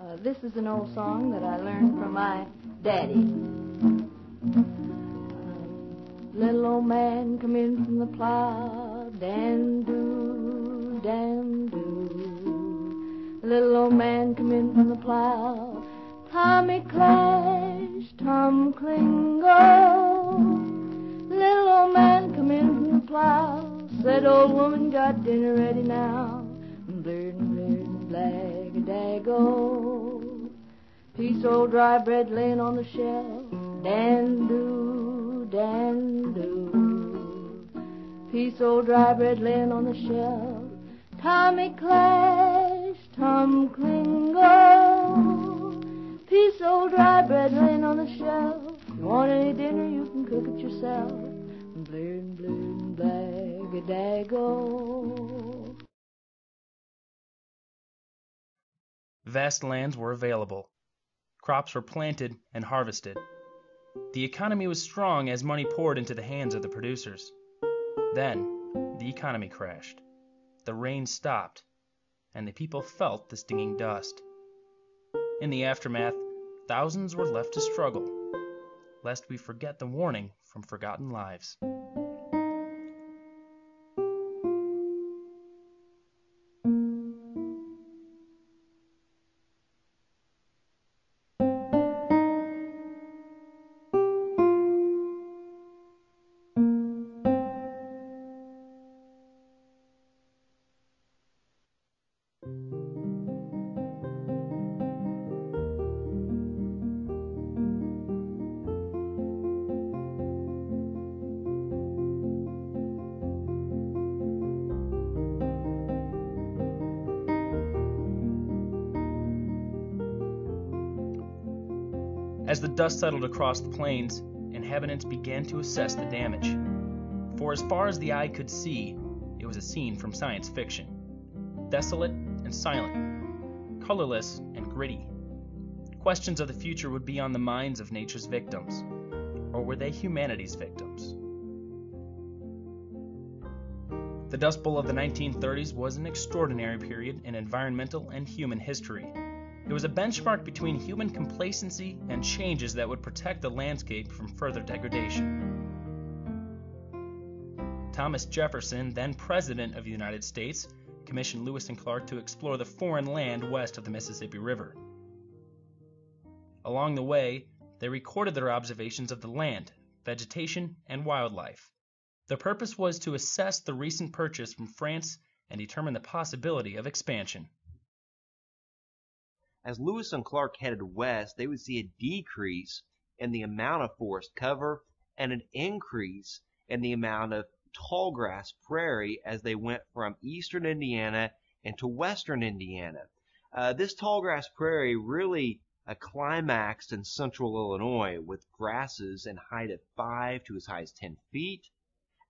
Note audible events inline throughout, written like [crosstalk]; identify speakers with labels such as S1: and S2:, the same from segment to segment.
S1: Uh, this is an old song that I learned from my daddy. Uh, little old man come in from the plow, dan do, dan do. Little old man come in from the plow, Tommy Clash, Tom Klingle. Little old man come in from the plow, said old woman got dinner ready now. Blurred and a dago. Piece old dry bread laying on the shelf, dan do, dan do. Piece old dry bread laying on the shelf, Tommy Clash, Tom Klingle. Piece old dry bread laying on the shelf. You want any dinner, you can cook it yourself. Blurred and blag a dago.
S2: Vast lands were available. Crops were planted and harvested. The economy was strong as money poured into the hands of the producers. Then, the economy crashed. The rain stopped, and the people felt the stinging dust. In the aftermath, thousands were left to struggle, lest we forget the warning from forgotten lives. The dust settled across the plains, inhabitants began to assess the damage. For as far as the eye could see, it was a scene from science fiction. Desolate and silent, colorless and gritty. Questions of the future would be on the minds of nature's victims. Or were they humanity's victims? The Dust Bowl of the 1930s was an extraordinary period in environmental and human history. It was a benchmark between human complacency and changes that would protect the landscape from further degradation. Thomas Jefferson, then President of the United States, commissioned Lewis and Clark to explore the foreign land west of the Mississippi River. Along the way, they recorded their observations of the land, vegetation, and wildlife. The purpose was to assess the recent purchase from France and determine the possibility of expansion.
S3: As Lewis and Clark headed west, they would see a decrease in the amount of forest cover and an increase in the amount of tall grass prairie as they went from eastern Indiana into western Indiana. Uh, this tall grass prairie really uh, climaxed in central Illinois with grasses in height of 5 to as high as 10 feet.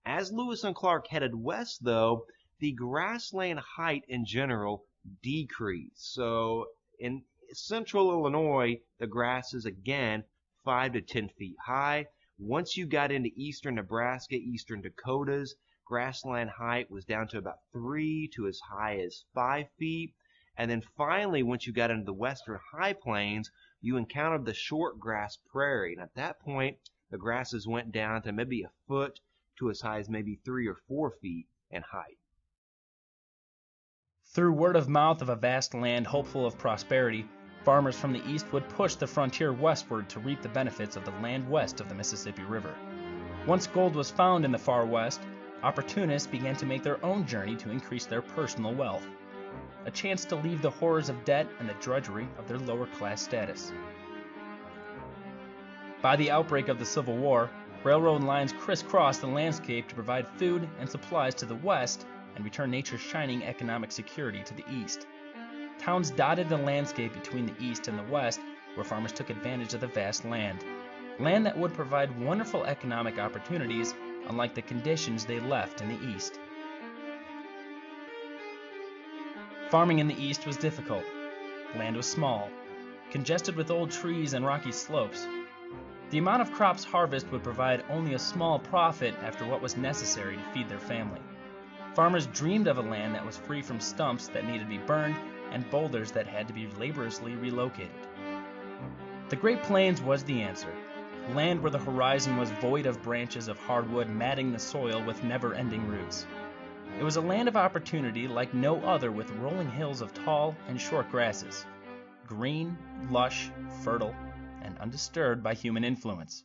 S3: As Lewis and Clark headed west, though, the grassland height in general decreased. So in central Illinois, the grasses again 5 to 10 feet high. Once you got into eastern Nebraska, eastern Dakotas, grassland height was down to about 3 to as high as 5 feet. And then finally, once you got into the western high plains, you encountered the short grass prairie. And at that point, the grasses went down to maybe a foot to as high as maybe 3 or 4 feet in height.
S2: Through word of mouth of a vast land hopeful of prosperity, farmers from the east would push the frontier westward to reap the benefits of the land west of the Mississippi River. Once gold was found in the far west, opportunists began to make their own journey to increase their personal wealth. A chance to leave the horrors of debt and the drudgery of their lower class status. By the outbreak of the Civil War, railroad lines crisscrossed the landscape to provide food and supplies to the west and return nature's shining economic security to the east. Towns dotted the landscape between the east and the west, where farmers took advantage of the vast land. Land that would provide wonderful economic opportunities, unlike the conditions they left in the east. Farming in the east was difficult. Land was small, congested with old trees and rocky slopes. The amount of crops harvested would provide only a small profit after what was necessary to feed their family. Farmers dreamed of a land that was free from stumps that needed to be burned and boulders that had to be laboriously relocated. The Great Plains was the answer land where the horizon was void of branches of hardwood matting the soil with never ending roots. It was a land of opportunity like no other with rolling hills of tall and short grasses, green, lush, fertile, and undisturbed by human influence.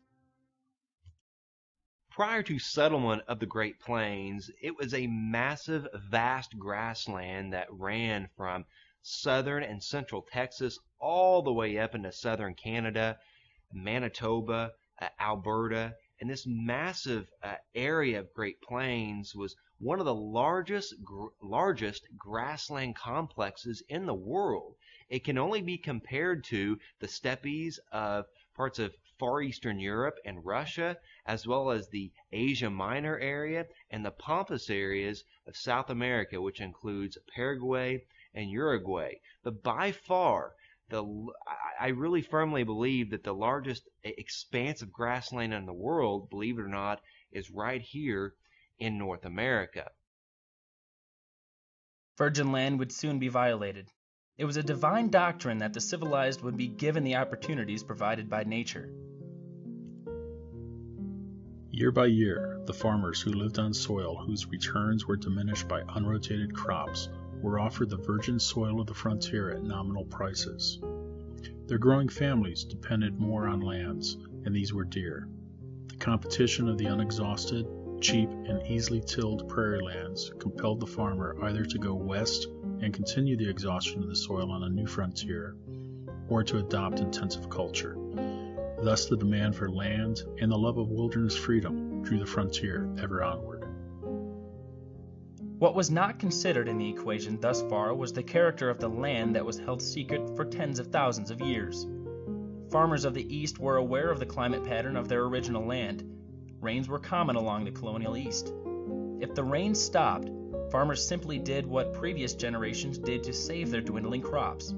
S3: Prior to settlement of the Great Plains, it was a massive, vast grassland that ran from southern and central Texas all the way up into southern Canada, Manitoba, uh, Alberta, and this massive uh, area of Great Plains was one of the largest gr- largest grassland complexes in the world. It can only be compared to the steppes of parts of far eastern Europe and Russia, as well as the Asia Minor area and the pampas areas of South America, which includes Paraguay and Uruguay. But by far, the I really firmly believe that the largest expanse of grassland in the world, believe it or not, is right here in North America.
S2: Virgin land would soon be violated. It was a divine doctrine that the civilized would be given the opportunities provided by nature.
S4: Year by year, the farmers who lived on soil whose returns were diminished by unrotated crops were offered the virgin soil of the frontier at nominal prices. Their growing families depended more on lands, and these were dear. The competition of the unexhausted, cheap, and easily tilled prairie lands compelled the farmer either to go west and continue the exhaustion of the soil on a new frontier, or to adopt intensive culture. Thus, the demand for land and the love of wilderness freedom drew the frontier ever onward.
S2: What was not considered in the equation thus far was the character of the land that was held secret for tens of thousands of years. Farmers of the East were aware of the climate pattern of their original land. Rains were common along the colonial East. If the rains stopped, farmers simply did what previous generations did to save their dwindling crops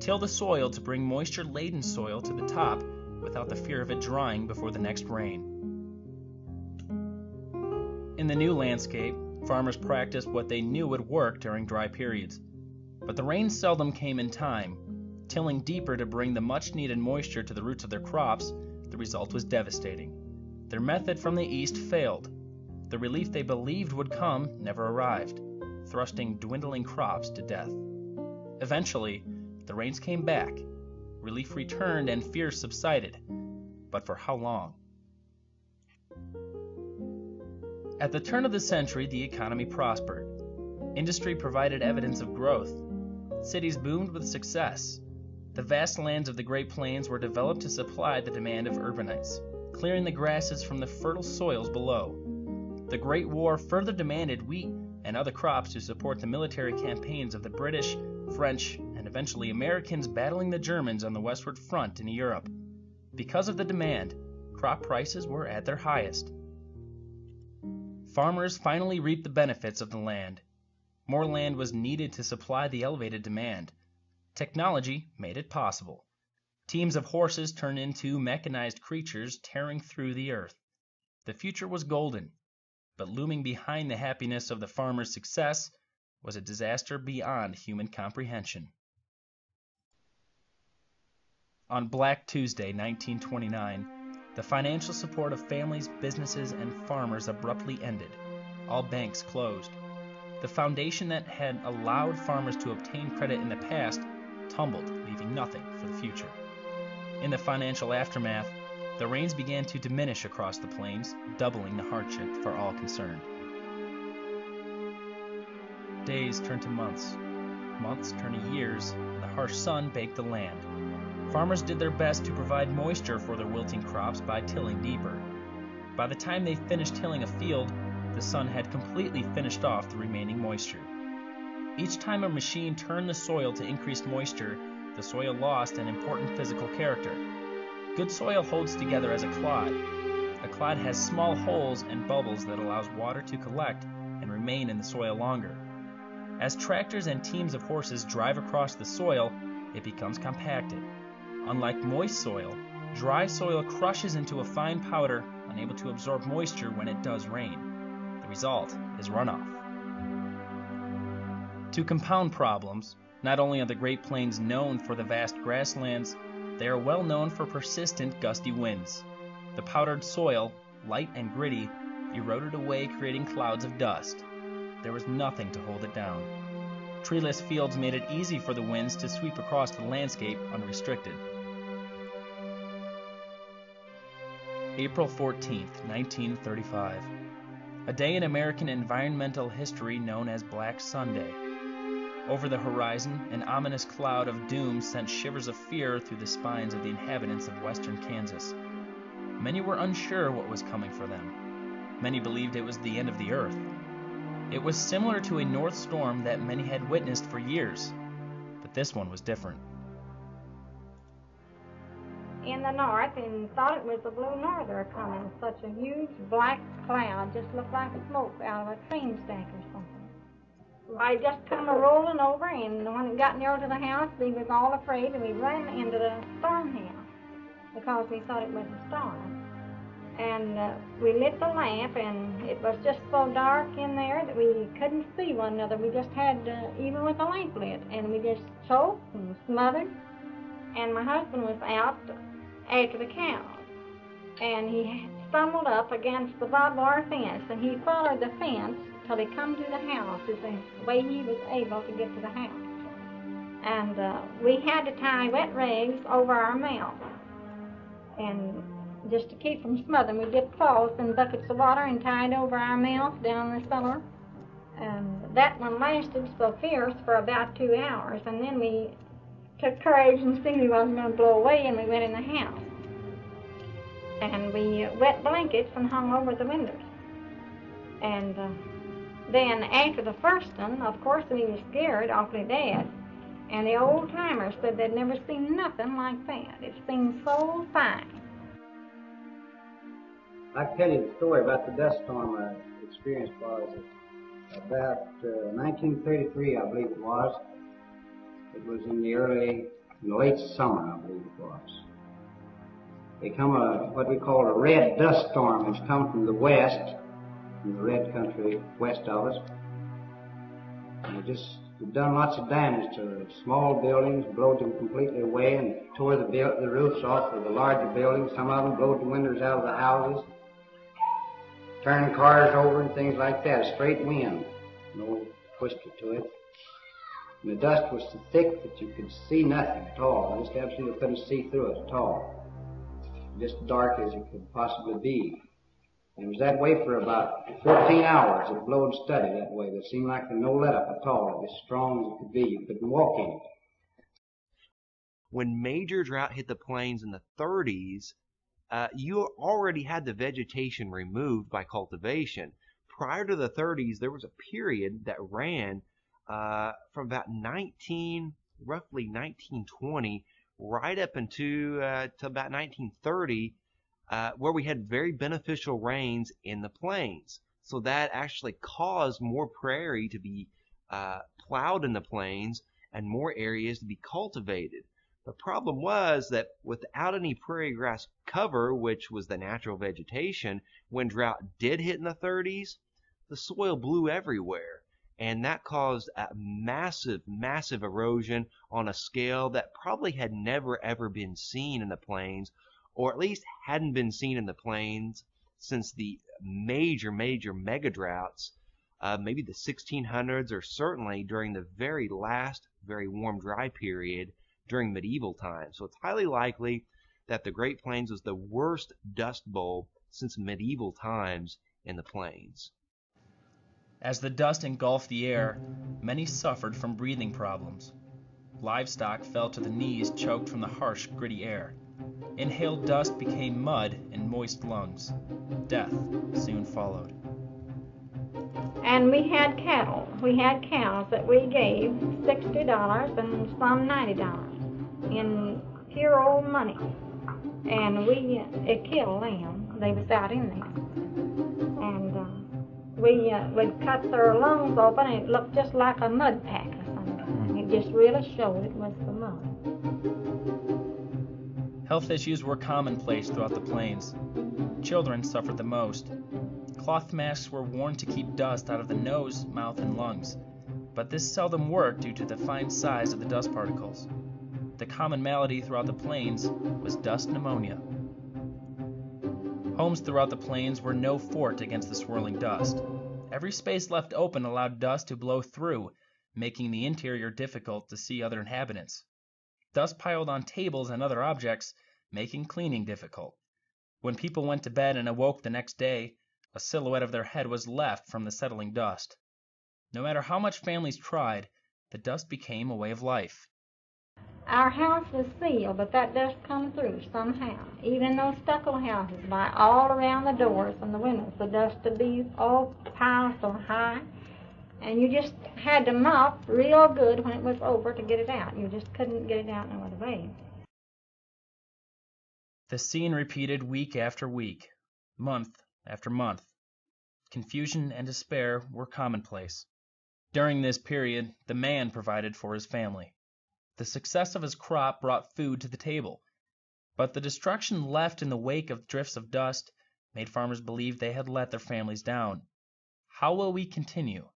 S2: till the soil to bring moisture laden soil to the top without the fear of it drying before the next rain. In the new landscape, farmers practiced what they knew would work during dry periods. But the rain seldom came in time. Tilling deeper to bring the much needed moisture to the roots of their crops, the result was devastating. Their method from the east failed. The relief they believed would come never arrived, thrusting dwindling crops to death. Eventually, the rains came back. Relief returned and fears subsided. But for how long? At the turn of the century, the economy prospered. Industry provided evidence of growth. Cities boomed with success. The vast lands of the Great Plains were developed to supply the demand of urbanites, clearing the grasses from the fertile soils below. The Great War further demanded wheat and other crops to support the military campaigns of the British, French, and eventually Americans battling the Germans on the westward front in Europe. Because of the demand, crop prices were at their highest. Farmers finally reaped the benefits of the land. More land was needed to supply the elevated demand. Technology made it possible. Teams of horses turned into mechanized creatures tearing through the earth. The future was golden, but looming behind the happiness of the farmer's success was a disaster beyond human comprehension. On Black Tuesday, 1929, the financial support of families, businesses, and farmers abruptly ended. All banks closed. The foundation that had allowed farmers to obtain credit in the past tumbled, leaving nothing for the future. In the financial aftermath, the rains began to diminish across the plains, doubling the hardship for all concerned. Days turned to months, months turned to years, and the harsh sun baked the land. Farmers did their best to provide moisture for their wilting crops by tilling deeper. By the time they finished tilling a field, the sun had completely finished off the remaining moisture. Each time a machine turned the soil to increase moisture, the soil lost an important physical character. Good soil holds together as a clod. A clod has small holes and bubbles that allows water to collect and remain in the soil longer. As tractors and teams of horses drive across the soil, it becomes compacted. Unlike moist soil, dry soil crushes into a fine powder, unable to absorb moisture when it does rain. The result is runoff. To compound problems, Not only are the Great Plains known for the vast grasslands, they are well known for persistent gusty winds. The powdered soil, light and gritty, eroded away, creating clouds of dust. There was nothing to hold it down. Treeless fields made it easy for the winds to sweep across the landscape unrestricted. April 14, 1935. A day in American environmental history known as Black Sunday. Over the horizon, an ominous cloud of doom sent shivers of fear through the spines of the inhabitants of western Kansas. Many were unsure what was coming for them. Many believed it was the end of the earth. It was similar to a north storm that many had witnessed for years, but this one was different.
S5: In the north and thought it was a blue norther coming. Such a huge black cloud, just looked like smoke out of a train stack or something. I just come rolling over, and when it got near to the house, we was all afraid, and we ran into the storm house because we thought it was a storm and uh, we lit the lamp, and it was just so dark in there that we couldn't see one another. We just had, uh, even with the lamp lit, and we just choked and smothered. And my husband was out after the cows, and he stumbled up against the barbed wire fence, and he followed the fence till he come to the house. Is the way he was able to get to the house. And uh, we had to tie wet rags over our mouth, and just to keep from [laughs] smothering. We dipped cloths in buckets of water and tied over our mouth down the cellar. And that one lasted so fierce for about two hours. And then we took courage and seen we wasn't going to blow away, and we went in the house. And we wet blankets and hung over the windows. And uh, then after the first one, of course, we was scared awfully bad. And the old timers said they'd never seen nothing like that. It seemed so fine.
S6: I can tell you the story about the dust storm I experienced was about uh, 1933, I believe it was. It was in the early, in the late summer, I believe it was. They come a what we call a red dust storm. It's come from the west, from the red country west of us. And just done lots of damage to small buildings, blowed them completely away, and tore the, the roofs off of the larger buildings. Some of them blowed the windows out of the houses turned cars over and things like that. A straight wind, no twister to it. And the dust was so thick that you could see nothing at all. I just absolutely couldn't see through it at all. Just dark as it could possibly be. And it was that way for about 14 hours. It blowed steady that way. It seemed like there no let up at all. It was strong as it could be. You couldn't walk in it.
S3: When major drought hit the plains in the 30s, uh, you already had the vegetation removed by cultivation. Prior to the 30s, there was a period that ran uh, from about 19, roughly 1920, right up into uh, to about 1930, uh, where we had very beneficial rains in the plains. So that actually caused more prairie to be uh, plowed in the plains and more areas to be cultivated. The problem was that without any prairie grass cover, which was the natural vegetation, when drought did hit in the 30s, the soil blew everywhere. And that caused a massive, massive erosion on a scale that probably had never ever been seen in the plains, or at least hadn't been seen in the plains since the major, major mega droughts, uh, maybe the 1600s, or certainly during the very last, very warm, dry period during medieval times. So it's highly likely that the Great Plains was the worst dust bowl since medieval times in the plains.
S2: As the dust engulfed the air, many suffered from breathing problems. Livestock fell to the knees, choked from the harsh, gritty air. Inhaled dust became mud in moist lungs. Death soon followed.
S5: And we had cattle. We had cows that we gave $60 and some $90 in pure old money. And we, it killed them. They was out in there. And uh, we uh, would cut their lungs open and it looked just like a mud pack or something. It just really showed it was the mud.
S2: Health issues were commonplace throughout the plains. Children suffered the most. Cloth masks were worn to keep dust out of the nose, mouth, and lungs but this seldom worked due to the fine size of the dust particles. The common malady throughout the plains was dust pneumonia. Homes throughout the plains were no fort against the swirling dust. Every space left open allowed dust to blow through, making the interior difficult to see other inhabitants. Dust piled on tables and other objects, making cleaning difficult. When people went to bed and awoke the next day, a silhouette of their head was left from the settling dust. No matter how much families tried, the dust became a way of life.
S7: Our house was sealed, but that dust come through somehow. Even those stucco houses, by all around the doors and the windows, the dust would be all piled so high, and you just had to mop real good when it was over to get it out. You just couldn't get it out no other way.
S2: The scene repeated week after week, month after month. Confusion and despair were commonplace. During this period, the man provided for his family. The success of his crop brought food to the table, but the destruction left in the wake of drifts of dust made farmers believe they had let their families down. How will we continue?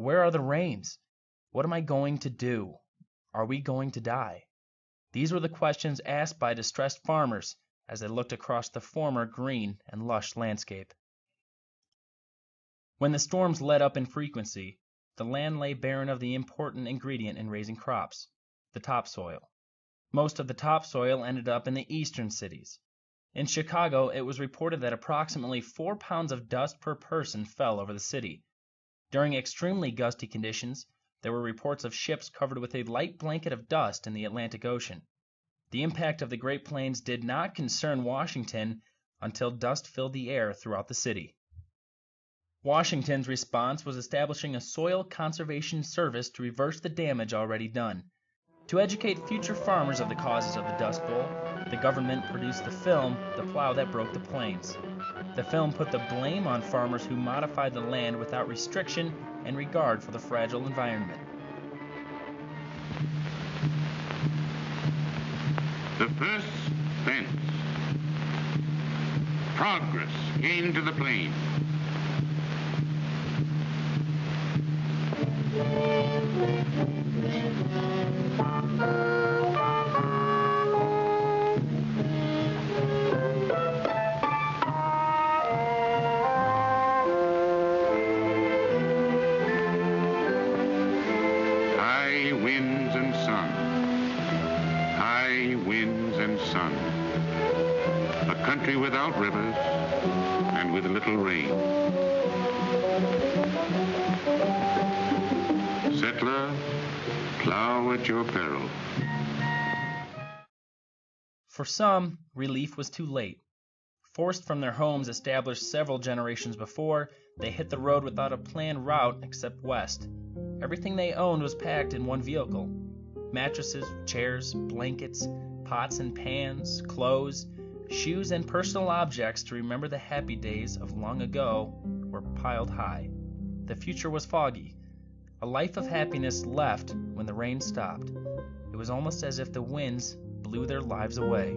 S2: Where are the rains? What am I going to do? Are we going to die? These were the questions asked by distressed farmers as they looked across the former green and lush landscape. When the storms let up in frequency, the land lay barren of the important ingredient in raising crops the topsoil. Most of the topsoil ended up in the eastern cities. In Chicago, it was reported that approximately four pounds of dust per person fell over the city. During extremely gusty conditions, there were reports of ships covered with a light blanket of dust in the Atlantic Ocean. The impact of the Great Plains did not concern Washington until dust filled the air throughout the city. Washington's response was establishing a soil conservation service to reverse the damage already done. To educate future farmers of the causes of the Dust Bowl, the government produced the film The Plow That Broke the Plains. The film put the blame on farmers who modified the land without restriction and regard for the fragile environment.
S8: The first fence. Progress came to the plain.
S2: For some, relief was too late. Forced from their homes established several generations before, they hit the road without a planned route except west. Everything they owned was packed in one vehicle mattresses, chairs, blankets, pots and pans, clothes, shoes, and personal objects to remember the happy days of long ago were piled high. The future was foggy. A life of happiness left when the rain stopped. It was almost as if the winds blew their lives away.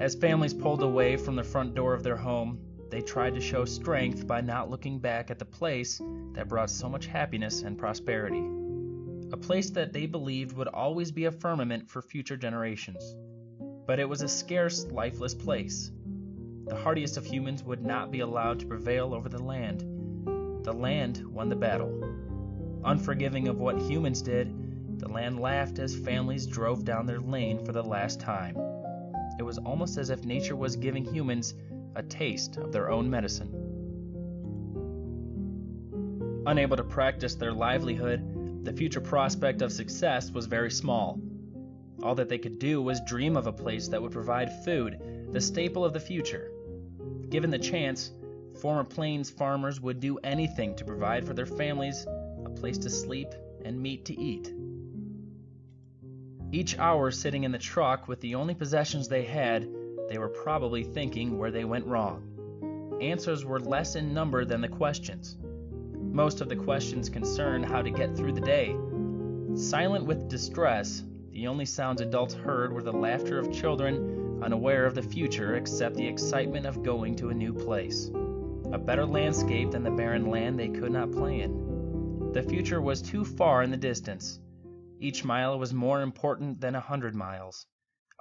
S2: As families pulled away from the front door of their home, they tried to show strength by not looking back at the place that brought so much happiness and prosperity. A place that they believed would always be a firmament for future generations. But it was a scarce, lifeless place. The hardiest of humans would not be allowed to prevail over the land. The land won the battle. Unforgiving of what humans did, the land laughed as families drove down their lane for the last time. It was almost as if nature was giving humans a taste of their own medicine. Unable to practice their livelihood, the future prospect of success was very small. All that they could do was dream of a place that would provide food, the staple of the future. Given the chance, former plains farmers would do anything to provide for their families a place to sleep and meat to eat. Each hour sitting in the truck with the only possessions they had, they were probably thinking where they went wrong. Answers were less in number than the questions. Most of the questions concerned how to get through the day. Silent with distress, the only sounds adults heard were the laughter of children unaware of the future except the excitement of going to a new place. A better landscape than the barren land they could not play in. The future was too far in the distance. Each mile was more important than a hundred miles.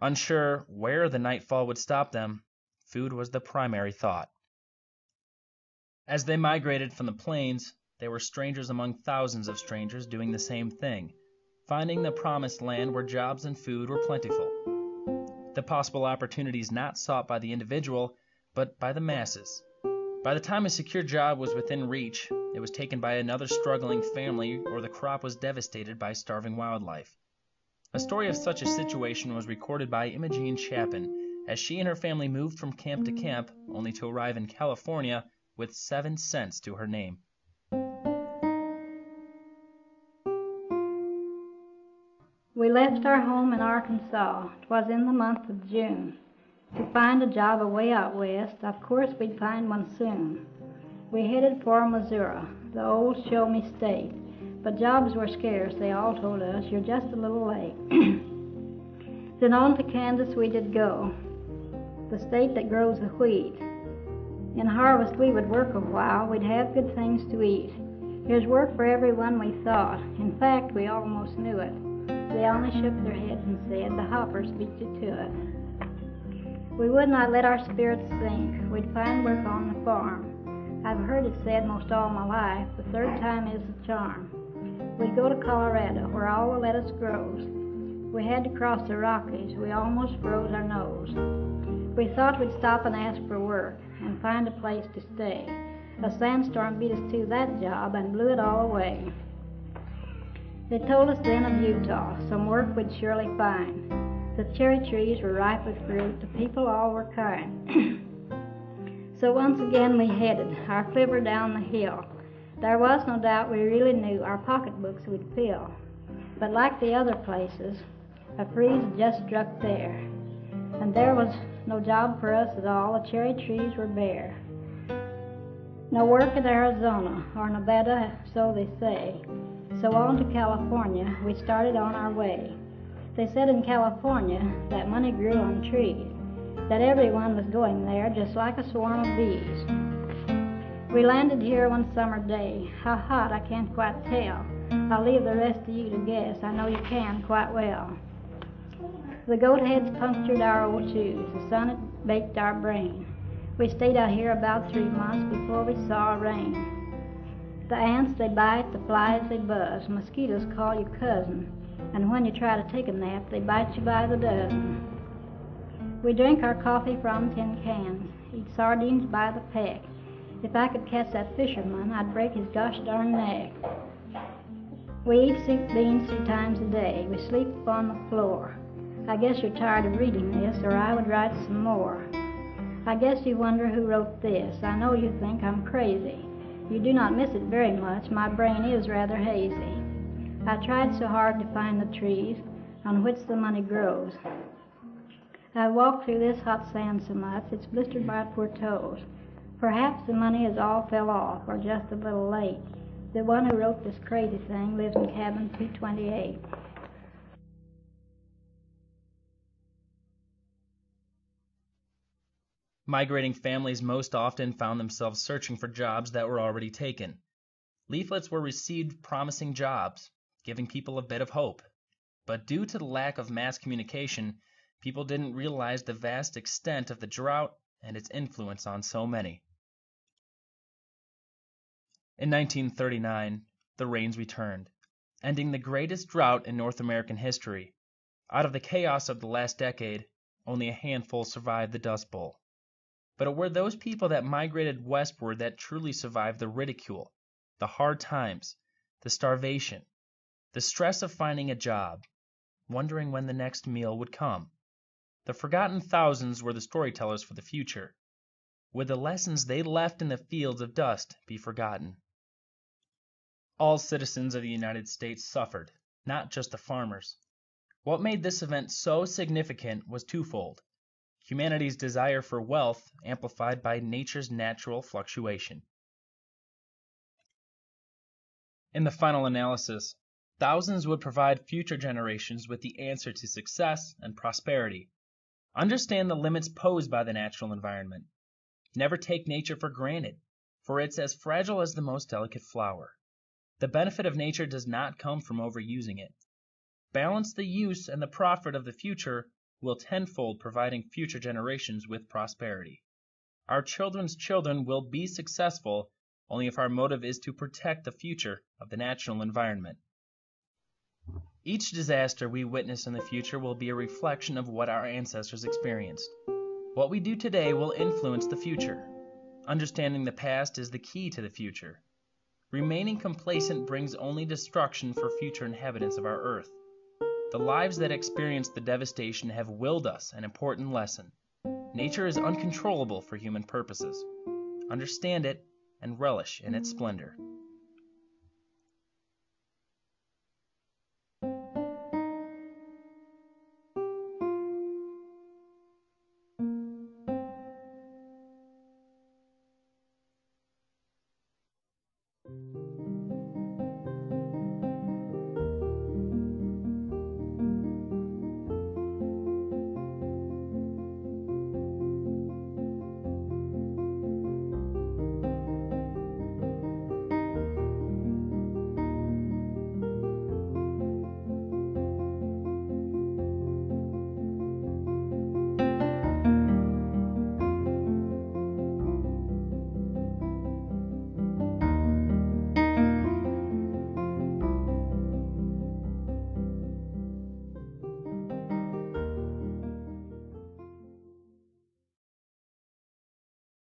S2: Unsure where the nightfall would stop them, food was the primary thought. As they migrated from the plains, they were strangers among thousands of strangers doing the same thing, finding the promised land where jobs and food were plentiful. The possible opportunities not sought by the individual, but by the masses. By the time a secure job was within reach, it was taken by another struggling family or the crop was devastated by starving wildlife. A story of such a situation was recorded by Imogene Chapin as she and her family moved from camp to camp only to arrive in California with seven cents to her name.
S7: We left our home in Arkansas. 'Twas in the month of June. To find a job away out west, of course we'd find one soon. We headed for Missouri, the old show me state. But jobs were scarce, they all told us, you're just a little late. [clears throat] then on to Kansas we did go, the state that grows the wheat. In harvest we would work a while, we'd have good things to eat. Here's work for everyone we thought, in fact we almost knew it. They only shook their heads and said, the hoppers beat you to it. We would not let our spirits sink, we'd find work on the farm. I've heard it said most all my life, the third time is the charm. We'd go to Colorado, where all the lettuce grows. We had to cross the Rockies, we almost froze our nose. We thought we'd stop and ask for work, and find a place to stay. A sandstorm beat us to that job and blew it all away. They told us then of Utah, some work we'd surely find. The cherry trees were ripe with fruit, the people all were kind. [clears throat] so once again we headed, our flivver down the hill. There was no doubt we really knew our pocketbooks would fill. But like the other places, a freeze just struck there. And there was no job for us at all, the cherry trees were bare. No work in Arizona or Nevada, so they say. So on to California, we started on our way. They said in California that money grew on trees, that everyone was going there just like a swarm of bees. We landed here one summer day. How hot, I can't quite tell. I'll leave the rest to you to guess. I know you can quite well. The goat heads punctured our old shoes. The sun had baked our brain. We stayed out here about three months before we saw rain. The ants, they bite, the flies, they buzz. Mosquitoes call you cousin. And when you try to take a nap, they bite you by the dozen. We drink our coffee from tin cans, eat sardines by the peck. If I could catch that fisherman, I'd break his gosh darn neck. We eat soup beans three times a day. We sleep on the floor. I guess you're tired of reading this, or I would write some more. I guess you wonder who wrote this. I know you think I'm crazy. You do not miss it very much. My brain is rather hazy. I tried so hard to find the trees on which the money grows. I walked through this hot sand so much it's blistered my poor toes. Perhaps the money has all fell off, or just a little late. The one who wrote this crazy thing lives in cabin 228.
S2: Migrating families most often found themselves searching for jobs that were already taken. Leaflets were received promising jobs, giving people a bit of hope. But due to the lack of mass communication, people didn't realize the vast extent of the drought and its influence on so many. In 1939, the rains returned, ending the greatest drought in North American history. Out of the chaos of the last decade, only a handful survived the Dust Bowl. But it were those people that migrated westward that truly survived the ridicule, the hard times, the starvation, the stress of finding a job, wondering when the next meal would come. The forgotten thousands were the storytellers for the future. Would the lessons they left in the fields of dust be forgotten? All citizens of the United States suffered, not just the farmers. What made this event so significant was twofold humanity's desire for wealth amplified by nature's natural fluctuation. In the final analysis, thousands would provide future generations with the answer to success and prosperity. Understand the limits posed by the natural environment. Never take nature for granted, for it's as fragile as the most delicate flower. The benefit of nature does not come from overusing it. Balance the use and the profit of the future will tenfold providing future generations with prosperity. Our children's children will be successful only if our motive is to protect the future of the natural environment. Each disaster we witness in the future will be a reflection of what our ancestors experienced. What we do today will influence the future. Understanding the past is the key to the future. Remaining complacent brings only destruction for future inhabitants of our earth. The lives that experienced the devastation have willed us an important lesson. Nature is uncontrollable for human purposes. Understand it and relish in its splendor.